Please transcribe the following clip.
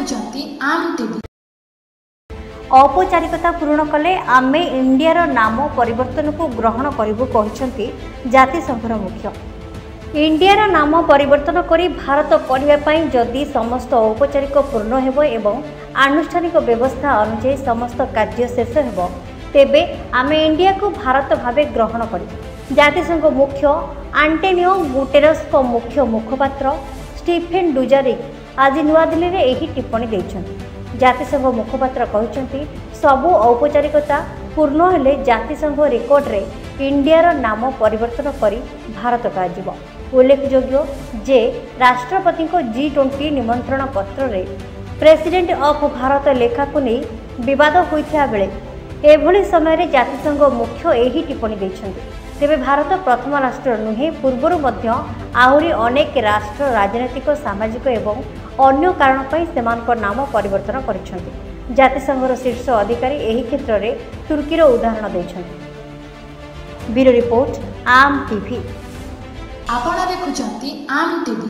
ଦେଖୁଛନ୍ତି ଆମ୍ ଟିଭି ଔପଚାରିକତା ପୂରଣ କଲେ ଆମେ ଇଣ୍ଡିଆର ନାମ ପରିବର୍ତ୍ତନକୁ ଗ୍ରହଣ କରିବୁ କହିଛନ୍ତି ଜାତିସଂଘର ମୁଖ୍ୟ। ଇଣ୍ଡିଆର ନାମ ପରିବର୍ତ୍ତନ କରି ଭାରତ କରିବା ପାଇଁ ଯଦି ସମସ୍ତ ଔପଚାରିକ ପୂର୍ଣ୍ଣ ହେବ ଏବଂ ଆନୁଷ୍ଠାନିକ ବ୍ୟବସ୍ଥା ଅନୁଯାୟୀ ସମସ୍ତ କାର୍ଯ୍ୟ ଶେଷ ହେବ ତେବେ ଆମେ ଇଣ୍ଡିଆକୁ ଭାରତ ଭାବେ ଗ୍ରହଣ କରିବୁ। ଜାତିସଂଘ ମୁଖ୍ୟ ଆଣ୍ଟୋନିଓ ଗୁଟେରସ୍ଙ୍କ ମୁଖ୍ୟ ମୁଖପାତ୍ର ଷ୍ଟିଫେନ୍ ଡୁଜାରିକ୍ ଆଜି ନୂଆଦିଲ୍ଲୀରେ ଏହି ଟିପ୍ପଣୀ ଦେଇଛନ୍ତି। ଜାତିସଂଘ ମୁଖପାତ୍ର କହିଛନ୍ତି ସବୁ ଔପଚାରିକତା ପୂର୍ଣ୍ଣ ହେଲେ ଜାତିସଂଘ ରେକର୍ଡରେ ଇଣ୍ଡିଆର ନାମ ପରିବର୍ତ୍ତନ କରି ଭାରତ କରାଯିବ ଉଲ୍ଲେଖଯୋଗ୍ୟ ଯେ ରାଷ୍ଟ୍ରପତିଙ୍କ ଜି ଟ୍ୱେଣ୍ଟି ନିମନ୍ତ୍ରଣ ପତ୍ରରେ ପ୍ରେସିଡେଣ୍ଟ ଅଫ୍ ଭାରତ ଲେଖାକୁ ନେଇ ବିବାଦ ହୋଇଥିବା ବେଳେ ଏଭଳି ସମୟରେ ଜାତିସଂଘ ମୁଖ୍ୟ ଏହି ଟିପ୍ପଣୀ ଦେଇଛନ୍ତି। ତେବେ ଭାରତ ପ୍ରଥମ ରାଷ୍ଟ୍ର ନୁହେଁ ପୂର୍ବରୁ ମଧ୍ୟ ଆହୁରି ଅନେକ ରାଷ୍ଟ୍ର ରାଜନୈତିକ ସାମାଜିକ ଏବଂ ଅନ୍ୟ କାରଣ ପାଇଁ ସେମାନଙ୍କ ନାମ ପରିବର୍ତ୍ତନ କରିଛନ୍ତି। ଜାତିସଂଘର ଶୀର୍ଷ ଅଧିକାରୀ ଏହି କ୍ଷେତ୍ରରେ ତୁର୍କୀର ଉଦାହରଣ ଦେଇଛନ୍ତି। ବ୍ୟୁରୋ ରିପୋର୍ଟ ଆମ୍ ଟିଭି। ଆପଣ ଦେଖୁଛନ୍ତି ଆମ୍ ଟିଭି।